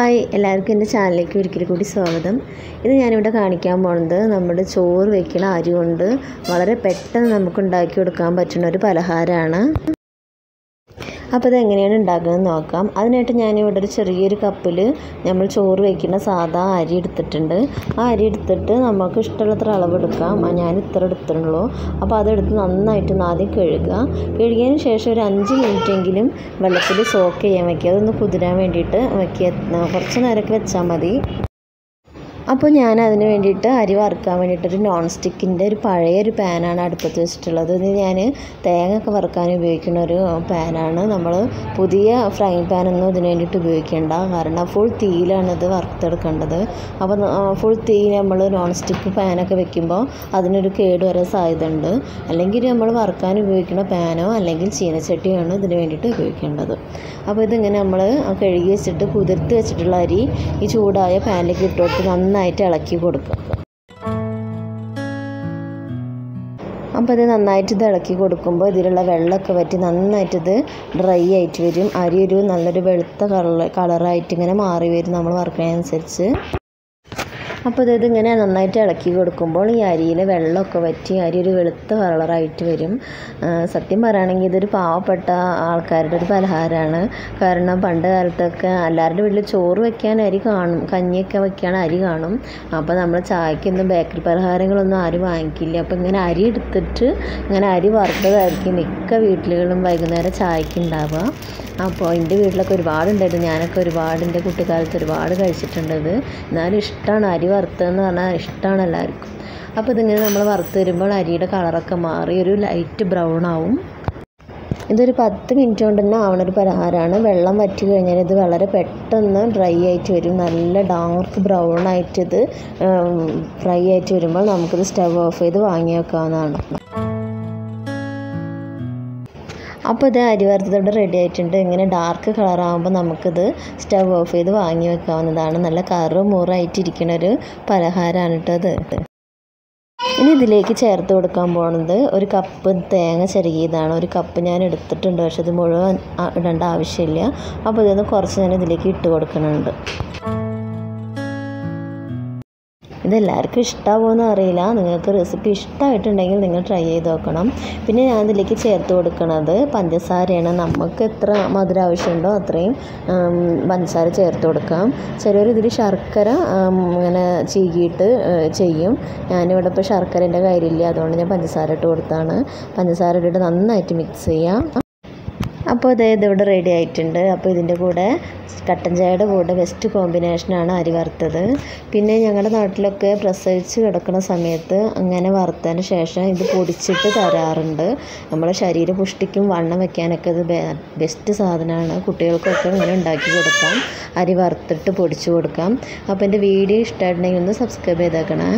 Hi എല്ലാവർക്കും എന്റെ ചാനലിലേക്ക് ഒരിക്കൽ കൂടി സ്വാഗതം. ഇത് ഞാനിവിടെ കാണിക്കാൻ പോകുന്നത് നമ്മുടെ ചോറ് വെക്കണ അരി കൊണ്ട് വളരെ പെട്ടെന്ന് നമുക്ക് ഉണ്ടാക്കി കൊടുക്കാൻ പറ്റുന്ന ഒരു പലഹാരമാണ്. അപ്പോൾ എങ്ങനെയാണ് ഉണ്ടാക്കുന്നത് നോക്കാം. അതിനായിട്ട് ഞാനിവിടെ ഒരു ചെറിയൊരു കപ്പിൽ നമ്മൾ ചോറ് വയ്ക്കുന്ന സാധാ അരി എടുത്തിട്ടുണ്ട്. ആ അരി എടുത്തിട്ട് നമുക്ക് ഇഷ്ടമുള്ളത്ര അളവ് എടുക്കാം ആ ഞാൻ ഇത്ര എടുത്തിട്ടുള്ളൂ. അപ്പോൾ അതെടുത്ത് നന്നായിട്ട് ഒന്ന് ആദ്യം കഴുകുക. കഴുകിയതിന് ശേഷം ഒരു അഞ്ച് മിനിറ്റെങ്കിലും വെള്ളത്തിൽ സോക്ക് ചെയ്യാൻ വയ്ക്കുക അതൊന്ന് കുതിരാൻ വേണ്ടിയിട്ട് വയ്ക്കുക കുറച്ച് നേരമൊക്കെ വെച്ചാൽ മതി. അപ്പോൾ ഞാൻ അതിന് വേണ്ടിയിട്ട് അരി വറുക്കാൻ വേണ്ടിയിട്ടൊരു നോൺ സ്റ്റിക്കിന്റെ ഒരു പഴയ ഒരു പാനാണ് അടുപ്പത്ത് വെച്ചിട്ടുള്ളത്. ഇത് ഞാൻ തേങ്ങ ഒക്കെ വറുക്കാൻ ഉപയോഗിക്കുന്ന ഒരു പാനാണ് നമ്മൾ പുതിയ ഫ്രൈ പാനൊന്നും ഇതിന് വേണ്ടിയിട്ട് ഉപയോഗിക്കേണ്ട കാരണം ഫുൾ തീയിലാണ് ഇത് വറുത്തെടുക്കേണ്ടത്. അപ്പോൾ ഫുൾ തീ നമ്മൾ നോൺ സ്റ്റിക്ക് പാനൊക്കെ വെക്കുമ്പോൾ അതിനൊരു കേട് വരാൻ സാധ്യത ഉണ്ട് അല്ലെങ്കിൽ നമ്മൾ വറുക്കാൻ ഉപയോഗിക്കുന്ന പാനോ അല്ലെങ്കിൽ ചീനച്ചട്ടിയാണ് ഇതിന് വേണ്ടിയിട്ട് ഉപയോഗിക്കേണ്ടത്. അപ്പോൾ ഇതിങ്ങനെ നമ്മൾ കഴുകി വെച്ചിട്ട് കുതിർത്ത് വെച്ചിട്ടുള്ള അരി ഈ ചൂടായ പാനിലേക്ക് ഇട്ട് കൊടുത്ത് നന്നായിട്ട് ഇളക്കി കൊടുക്കുക. അപ്പോൾ ഇത് നന്നായിട്ട് ഇത് ഇളക്കി കൊടുക്കുമ്പോൾ ഇതിലുള്ള വെള്ളമൊക്കെ വറ്റി നന്നായിട്ട് ഇത് ഡ്രൈ ആയിട്ട് വരും. അരി ഒരു നല്ലൊരു വെളുത്ത കളർ കളറായിട്ട് ഇങ്ങനെ മാറി വരും. നമ്മൾ വറുക്കുന്നതനുസരിച്ച് അപ്പോൾ ഇത് ഇങ്ങനെ നന്നായിട്ട് ഇളക്കി കൊടുക്കുമ്പോൾ ഈ അരിയിൽ വെള്ളമൊക്കെ വറ്റി അരി ഒരു വെളുത്ത കളറായിട്ട് വരും. സത്യം പറയുകയാണെങ്കിൽ ഇതൊരു പാവപ്പെട്ട ആൾക്കാരുടെ ഒരു പലഹാരമാണ്. കാരണം പണ്ട് കാലത്തൊക്കെ എല്ലാവരുടെ വീട്ടിൽ ചോറ് വെക്കാൻ അരി കാണും കഞ്ഞിയൊക്കെ വെക്കാൻ അരി കാണും. അപ്പോൾ നമ്മൾ ചായക്കൊന്നും ബേക്കറി പലഹാരങ്ങളൊന്നും ആരും വാങ്ങിക്കില്ല. അപ്പോൾ ഇങ്ങനെ അരി എടുത്തിട്ട് ഇങ്ങനെ അരി വറുത്തതായിരിക്കും മിക്ക വീട്ടിലുകളും വൈകുന്നേരം ചായക്ക് ഉണ്ടാവുക. അപ്പോൾ എന്റെ വീട്ടിലൊക്കെ ഒരുപാടുണ്ടായിരുന്നു ഞാനൊക്കെ ഒരുപാട് എന്റെ കുട്ടിക്കാലത്ത് ഒരുപാട് കഴിച്ചിട്ടുണ്ടത് എന്നാലും ഇഷ്ടമാണ് അരി വറുത്തതെന്ന് പറഞ്ഞാൽ ഇഷ്ടമാണ് എല്ലാവർക്കും. അപ്പോൾ ഇതിങ്ങനെ നമ്മൾ വറുത്ത് വരുമ്പോൾ അരിയുടെ കളറൊക്കെ മാറി ഒരു ലൈറ്റ് ബ്രൗൺ ആവും. ഇതൊരു പത്ത് മിനിറ്റ് കൊണ്ട് തന്നെ ആവണ ഒരു പലഹാരമാണ്. വെള്ളം വറ്റി കഴിഞ്ഞാൽ ഇത് വളരെ പെട്ടെന്ന് ഡ്രൈ ആയിട്ട് വരും. നല്ല ഡാർക്ക് ബ്രൗൺ ആയിട്ട് ഇത് ഫ്രൈ ആയിട്ട് വരുമ്പോൾ നമുക്കിത് സ്റ്റവ് ഓഫ് ചെയ്ത് വാങ്ങി വെക്കാവുന്നതാണ് അപ്പോൾ ഇത് അരി വറുത്തതോടെ റെഡി ആയിട്ടുണ്ട്. ഇങ്ങനെ ഡാർക്ക് കളറാകുമ്പോൾ നമുക്കിത് സ്റ്റവ് ഓഫ് ചെയ്ത് വാങ്ങി വെക്കാവുന്നതാണ്. നല്ല കറ് മുറായിട്ടിരിക്കുന്ന ഒരു പലഹാരമാണ് കേട്ടോ അത് ഇനി ഇതിലേക്ക് ചേർത്ത് കൊടുക്കാൻ പോകുന്നത് ഒരു കപ്പ് തേങ്ങ ചെറുകിയതാണ്. ഒരു കപ്പ് ഞാൻ എടുത്തിട്ടുണ്ട്. പക്ഷെ ഇത് മുഴുവൻ ഇടേണ്ട ആവശ്യമില്ല. അപ്പോൾ ഇതൊന്ന് കുറച്ച് ഞാൻ ഇതിലേക്ക് ഇട്ട് കൊടുക്കുന്നുണ്ട്. ഇതെല്ലാവർക്കും ഇഷ്ടമാവുമെന്ന് അറിയില്ല. നിങ്ങൾക്ക് റെസിപ്പി ഇഷ്ടമായിട്ടുണ്ടെങ്കിൽ നിങ്ങൾ ട്രൈ ചെയ്ത് നോക്കണം. പിന്നെ ഞാൻ ഇതിലേക്ക് ചേർത്ത് കൊടുക്കുന്നത് പഞ്ചസാരയാണ്. നമുക്ക് എത്ര മധുരം ആവശ്യമുണ്ടോ അത്രയും പഞ്ചസാര ചേർത്ത് കൊടുക്കാം. ചിലർ ഇതിൽ ശർക്കര ഇങ്ങനെ ചീകിയിട്ട് ചെയ്യും. ഞാനിവിടെ ഇപ്പോൾ ശർക്കരേന്റെ കാര്യമില്ല അതുകൊണ്ട് ഞാൻ പഞ്ചസാര ഇട്ട് കൊടുത്താണ്. പഞ്ചസാര ഇട്ടിട്ട് നന്നായിട്ട് മിക്സ് ചെയ്യാം. അപ്പോൾ അതേ ഇതിവിടെ റെഡി ആയിട്ടുണ്ട്. അപ്പോൾ ഇതിന്റെ കൂടെ കട്ടൻ ചായയുടെ കൂടെ ബെസ്റ്റ് കോമ്പിനേഷനാണ് അരി വറുത്തത്. പിന്നെ ഞങ്ങളുടെ നാട്ടിലൊക്കെ പ്രസവിച്ച് കിടക്കുന്ന സമയത്ത് അങ്ങനെ വറുത്തതിന് ശേഷം ഇത് പൊടിച്ചിട്ട് തരാറുണ്ട്. നമ്മളെ ശരീര പുഷ്ടിക്കും വണ്ണം വെക്കാനൊക്കെ ഇത് ബെസ്റ്റ് സാധനമാണ്. കുട്ടികൾക്കൊക്കെ ഇങ്ങനെ ഉണ്ടാക്കി കൊടുക്കാം. അരി വറുത്തിട്ട് പൊടിച്ച് കൊടുക്കാം. അപ്പോൾ എന്റെ വീഡിയോ ഇഷ്ടമായിട്ടുണ്ടെങ്കിൽ ഒന്ന് സബ്സ്ക്രൈബ് ചെയ്തേക്കണേ.